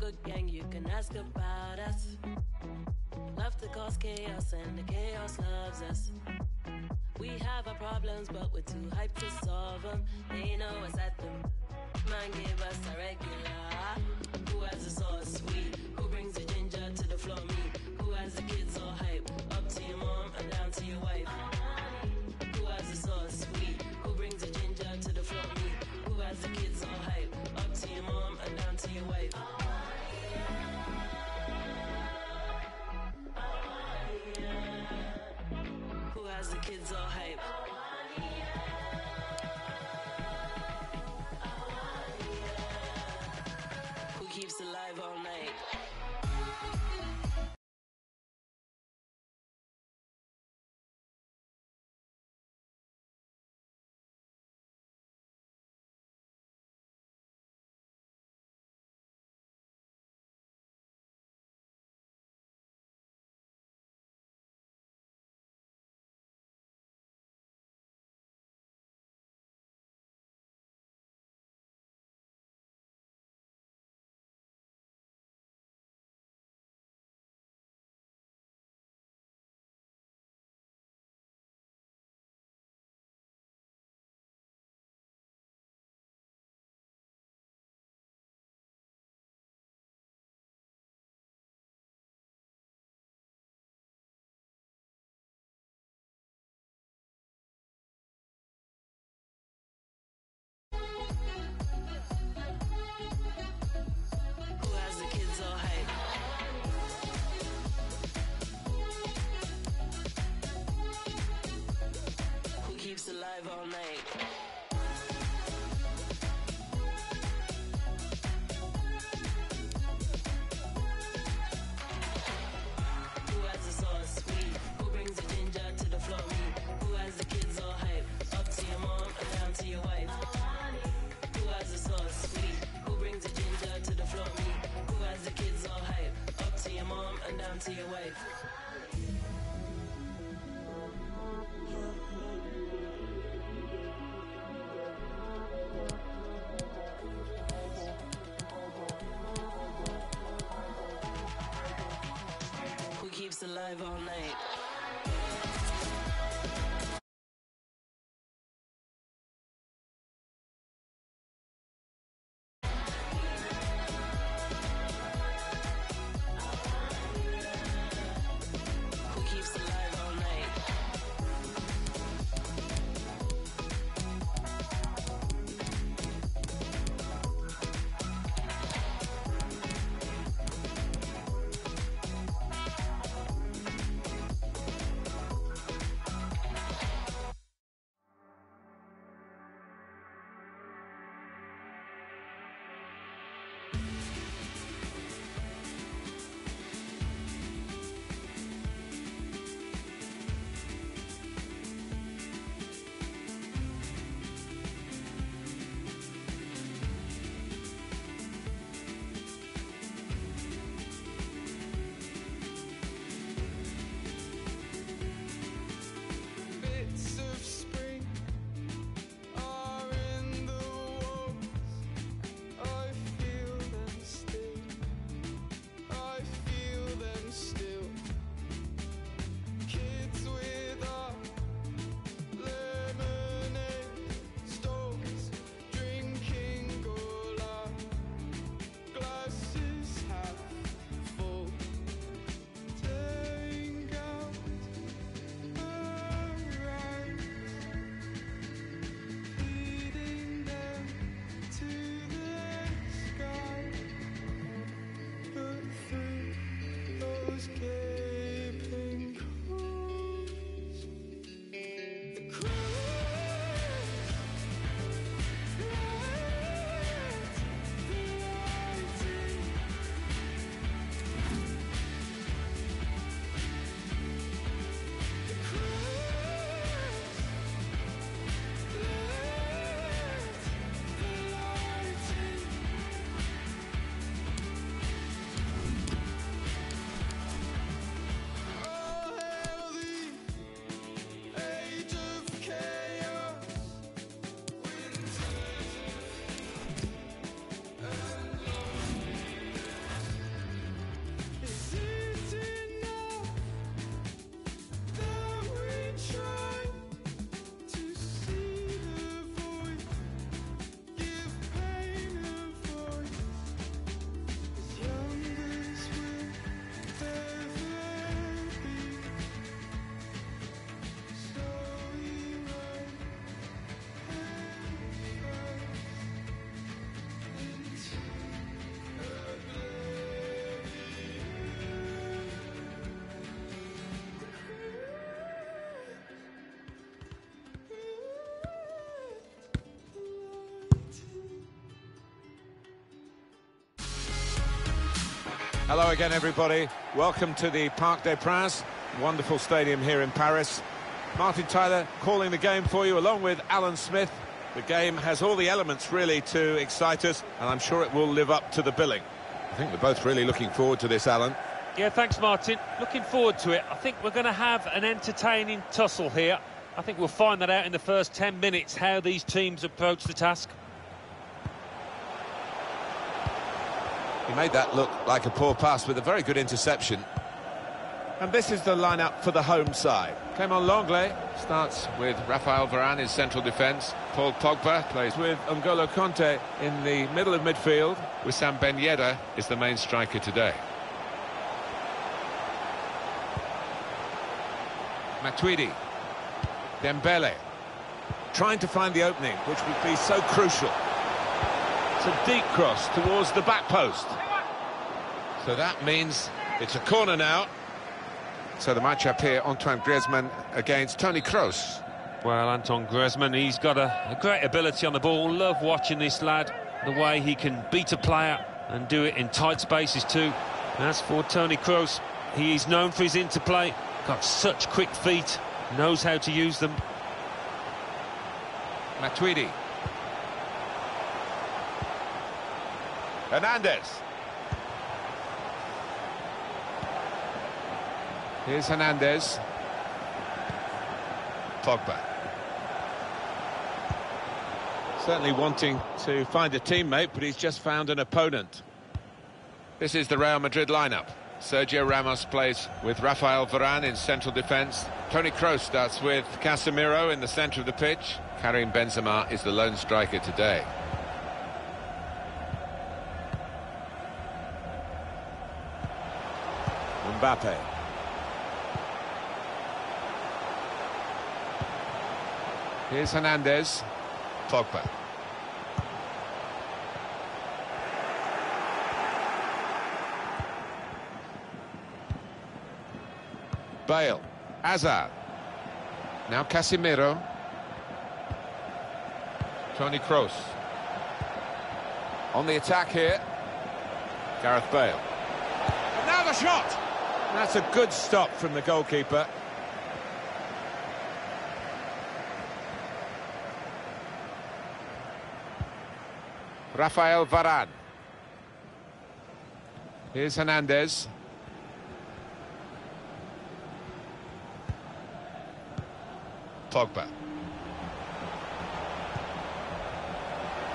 good gang, you can ask about us. Love to cause chaos, and the chaos loves us. We have our problems, but we're too hyped to solve them. They know us at them. Man, give us a regular. Who has the sauce? Sweet. Who brings the ginger to the floor? Me. Who has the kids all hype? Up to your mom and down to Hello again, everybody. Welcome to the Parc des Princes, wonderful stadium here in Paris. Martin Tyler calling the game for you, along with Alan Smith. The game has all the elements, really, to excite us, and I'm sure it will live up to the billing. I think we're both really looking forward to this, Alan. Yeah, thanks, Martin. Looking forward to it. I think we're going to have an entertaining tussle here. I think we'll find that out in the first 10 minutes, how these teams approach the task. He made that look like a poor pass with a very good interception. And this is the lineup for the home side. Clément Lenglet starts with Rafael Varane in central defence. Paul Pogba plays with N'Golo Kanté in the middle of midfield. Wissam Ben Yedder is the main striker today. Matuidi. Dembele. Trying to find the opening, which would be so crucial. It's a deep cross towards the back post. So that means it's a corner now. So the matchup here, Antoine Griezmann against Toni Kroos. Well, Antoine Griezmann, he's got a, a, great ability on the ball. Love watching this lad, the way he can beat a player and do it in tight spaces too. As for Toni Kroos, he is known for his interplay, got such quick feet, knows how to use them. Matuidi. Hernandez. Here's Hernandez. Pogba. Certainly wanting to find a teammate, but he's just found an opponent. This is the Real Madrid lineup. Sergio Ramos plays with Rafael Varane in central defence. Toni Kroos starts with Casemiro in the centre of the pitch. Karim Benzema is the lone striker today. Mbappe. Here's Hernandez. Pogba. Bale. Hazard. Now Casemiro. Toni Kroos. On the attack here. Gareth Bale. Now the shot! That's a good stop from the goalkeeper. Rafael Varane. Here's Hernandez. Pogba.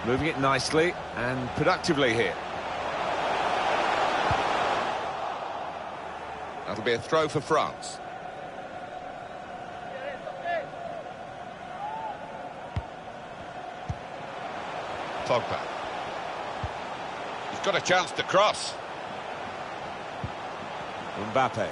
Moving it nicely and productively here. Be a throw for France. Pogba. He's got a chance to cross. Mbappe.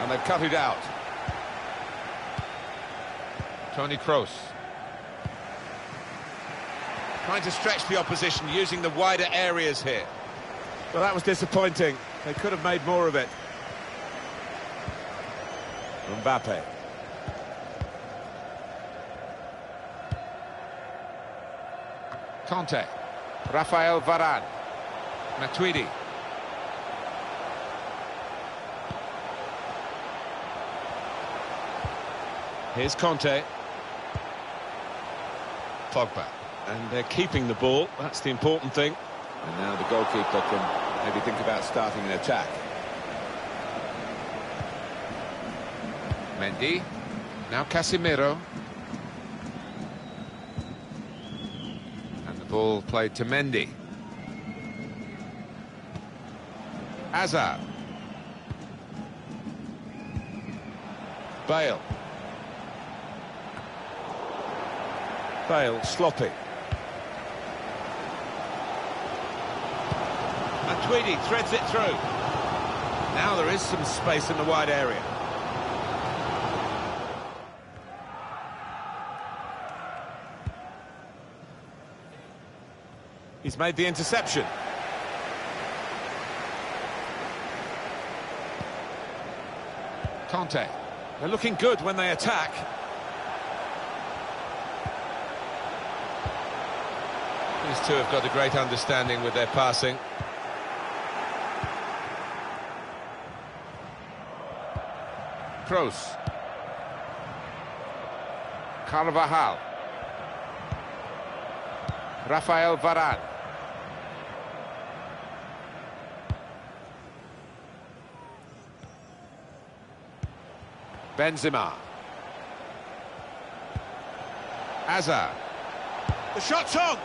And they've cut it out. Toni Kroos. Trying to stretch the opposition using the wider areas here. Well, that was disappointing. They could have made more of it. Mbappe. Kanté. Rafael Varane. Matuidi. Here's Kanté. Pogba. And they're keeping the ball, that's the important thing. And now the goalkeeper can maybe think about starting an attack. Mendy. Now Casemiro. And the ball played to Mendy. Hazard. Bale. Bale, sloppy. Tweedy threads it through. Now there is some space in the wide area. He's made the interception. Kanté. They're looking good when they attack. These two have got a great understanding with their passing. Kroos. Carvajal. Rafael Varane. Benzema. Hazard. The shot's on!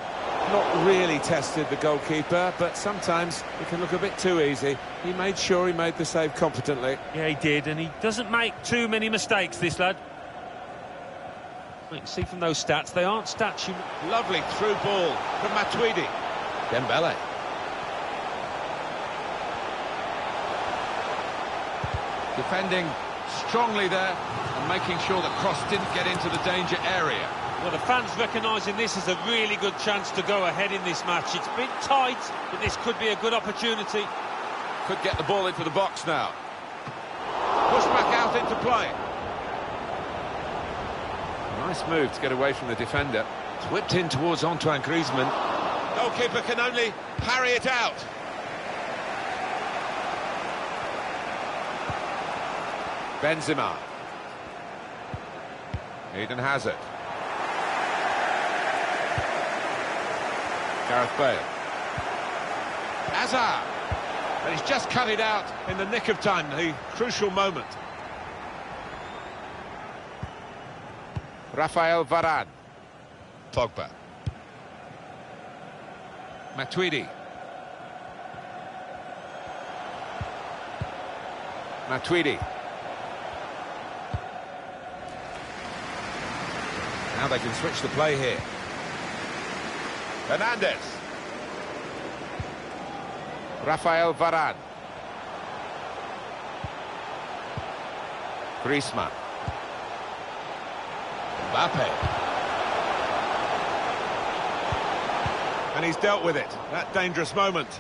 Not really tested the goalkeeper, but sometimes it can look a bit too easy. He made sure he made the save competently. Yeah, he did, and he doesn't make too many mistakes, this lad. You can see from those stats, they aren't stats you... Lovely through ball from Matuidi. Dembele. Defending strongly there and making sure that cross didn't get into the danger area. Well, the fans recognising this as a really good chance to go ahead in this match. It's been tight, but this could be a good opportunity. Could get the ball into the box now. Push back out into play. Nice move to get away from the defender. It's whipped in towards Antoine Griezmann. Goalkeeper can only parry it out. Benzema. Eden Hazard. Gareth Bale. Hazard. And he's just cut it out in the nick of time, the crucial moment. Rafael Varane. Pogba. Matuidi. Matuidi. Now they can switch the play here. Hernandez. Rafael Varane. Griezmann. Mbappe. And he's dealt with it, that dangerous moment.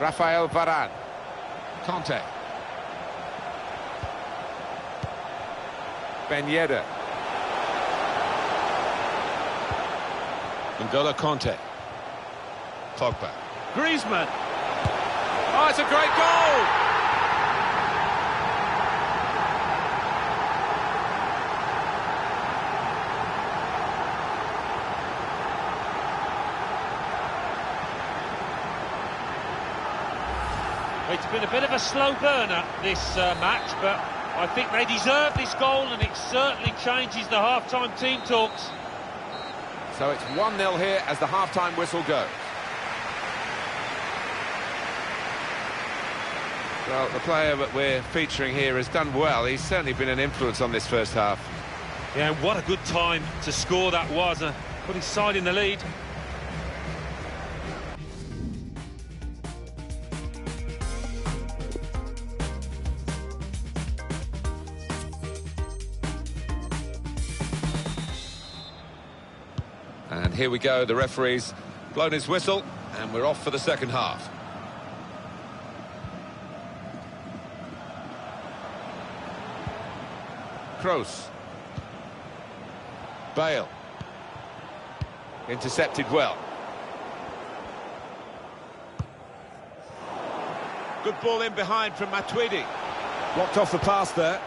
Rafael Varane. Kanté. Ben Yedder. N'Golo Kanté. Pogba. Griezmann. Oh, it's a great goal! It's been a bit of a slow burner, this uh, match, but I think they deserve this goal, and it certainly changes the half-time team talks. So it's 1-0 here as the half-time whistle goes. Well, the player that we're featuring here has done well. He's certainly been an influence on this first half. Yeah, what a good time to score that was. Uh, put his side in the lead. And here we go, the referee's blown his whistle, and we're off for the second half. Kroos. Bale. Intercepted well. Good ball in behind from Matuidi. Blocked off the pass there.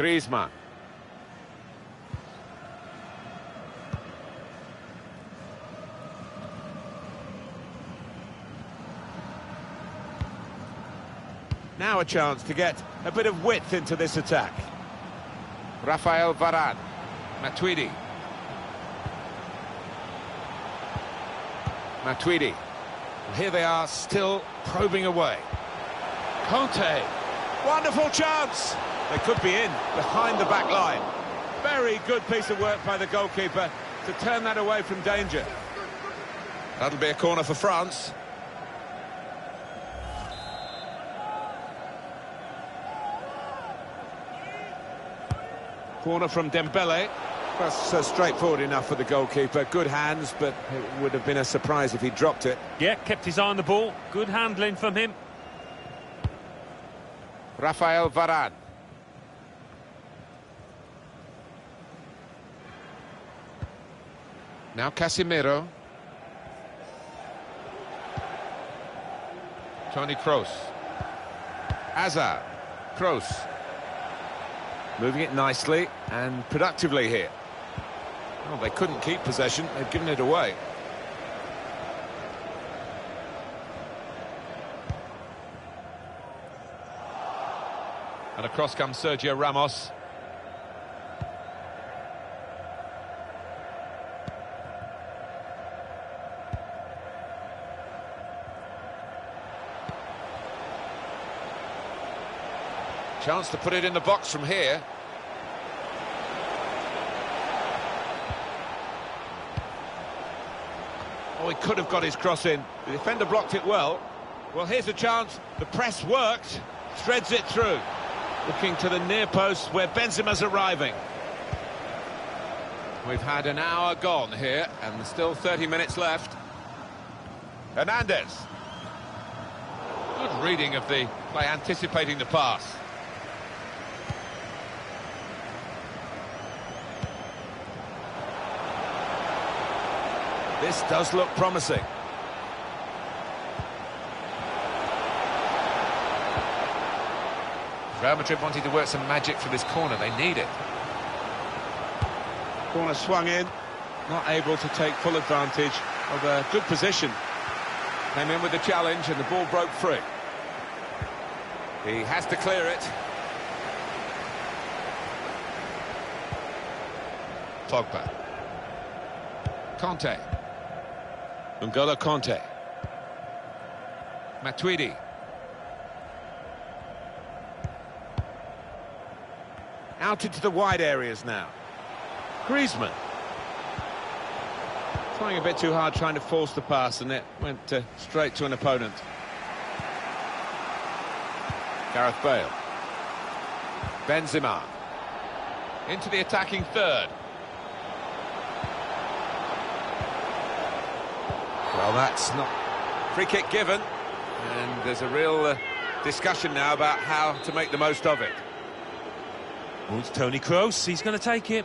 Griezmann. Now a chance to get a bit of width into this attack. Rafael Varane. Matuidi. Matuidi. Here they are, still probing away. Kanté. Wonderful chance. They could be in, behind the back line. Very good piece of work by the goalkeeper to turn that away from danger. That'll be a corner for France. Corner from Dembele. That's uh, straightforward enough for the goalkeeper. Good hands, but it would have been a surprise if he dropped it. Yeah, kept his eye on the ball. Good handling from him. Rafael Varane. Now Casemiro. Toni Kroos. Hazard. Kroos. Moving it nicely and productively here. Well, they couldn't keep possession. They've given it away. And across comes Sergio Ramos. Chance to put it in the box from here. Oh, he could have got his cross in. The defender blocked it well. Well, here's a chance. The press worked. Threads it through. Looking to the near post where Benzema's arriving. We've had an hour gone here, and still 30 minutes left. Hernandez. Good reading of the play, anticipating the pass. This does look promising. Real Madrid wanted to work some magic for this corner. They need it. Corner swung in, not able to take full advantage of a good position. Came in with the challenge and the ball broke free. He has to clear it. Pogba. Kanté. N'Golo Kanté. Matuidi. Out into the wide areas now. Griezmann. Trying a bit too hard, trying to force the pass, and it went uh, straight to an opponent. Gareth Bale. Benzema. Into the attacking third. Well, that's not... Free kick given. And there's a real uh, discussion now about how to make the most of it. Oh, it's Toni Kroos. He's going to take it.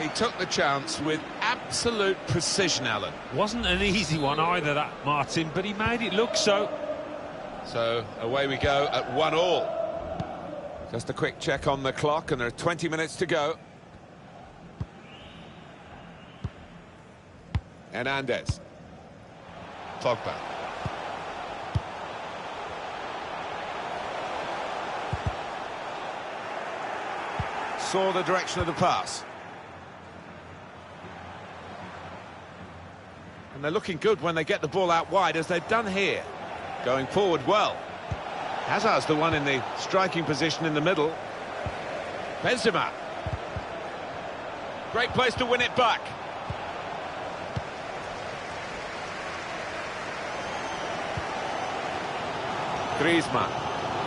He took the chance with absolute precision, Alan. Wasn't an easy one either, that, Martin, but he made it look so. So away we go at one all. Just a quick check on the clock, and there are 20 minutes to go. Hernandez. Pogba. Saw the direction of the pass. And they're looking good when they get the ball out wide, as they've done here. Going forward well. Hazard's the one in the striking position in the middle. Benzema. Great place to win it back. Griezmann.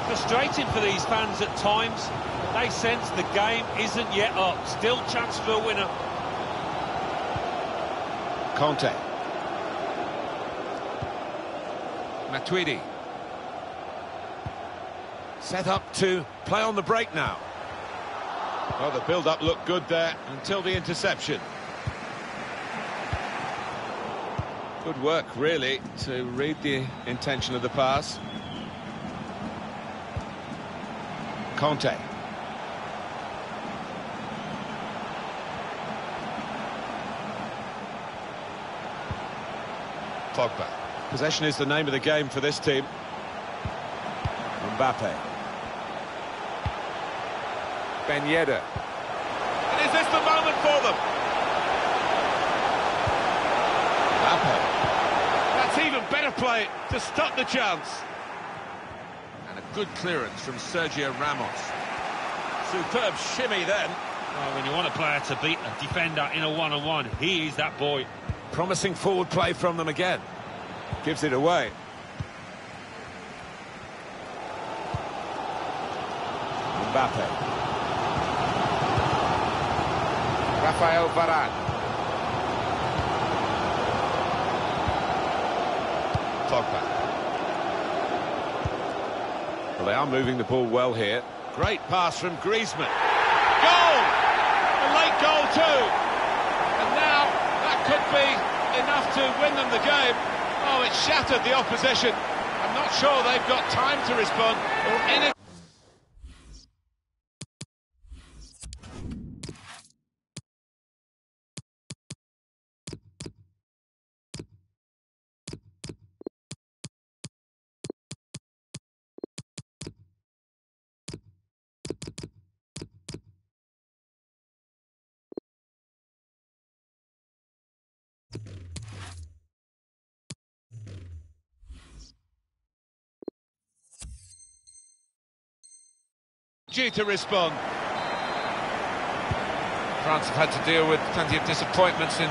Frustrating for these fans at times. They sense the game isn't yet up. Still chance for a winner. Kanté. Matuidi. Set up to play on the break now. Well, the build-up looked good there until the interception. Good work, really, to read the intention of the pass. Kanté. Pogba. Possession is the name of the game for this team. Mbappe. Ben Yedder. And is this the moment for them? Mbappe. That's even better play. play to stop the chance. And a good clearance from Sergio Ramos. Superb shimmy then. Well, when you want a player to beat a defender in a one-on-one, -on -one, he is that boy. Promising forward play from them again. Gives it away. Mbappe. Rafael Varane. Pogba. Well, they are moving the ball well here. Great pass from Griezmann. Goal! A late goal too. And now that could be enough to win them the game. Oh, it shattered the opposition. I'm not sure they've got time to respond or any... due to respond. France have had to deal with plenty of disappointments in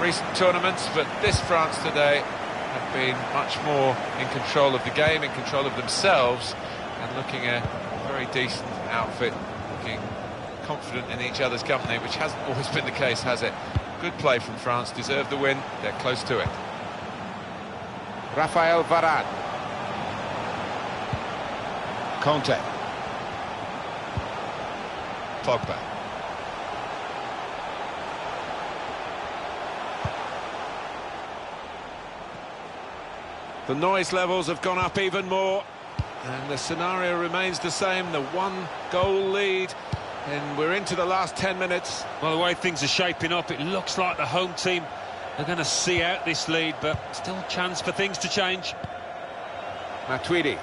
recent tournaments, but this France today have been much more in control of the game, in control of themselves, and looking a very decent outfit, looking confident in each other's company, which hasn't always been the case, has it? Good play from France, deserve the win, they're close to it. Rafael Varane. Kanté. Pogba. The noise levels have gone up even more, and the scenario remains the same, the one-goal lead, and we're into the last 10 minutes. Well, the way things are shaping up, it looks like the home team are going to see out this lead, but still a chance for things to change. Matuidi.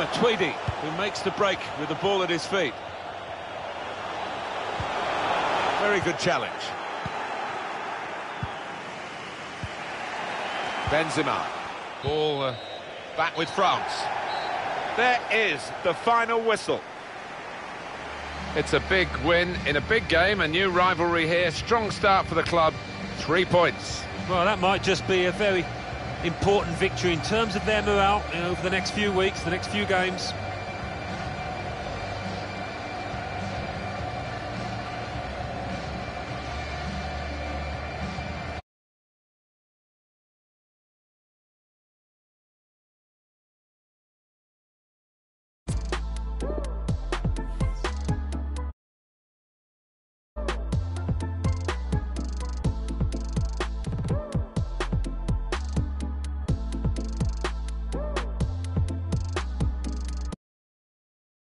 It's Matuidi who makes the break with the ball at his feet. Very good challenge. Benzema. Ball uh, back with France. There is the final whistle. It's a big win in a big game, a new rivalry here. Strong start for the club, three points. Well, that might just be a very important victory in terms of their morale you know, over the next few weeks, the next few games.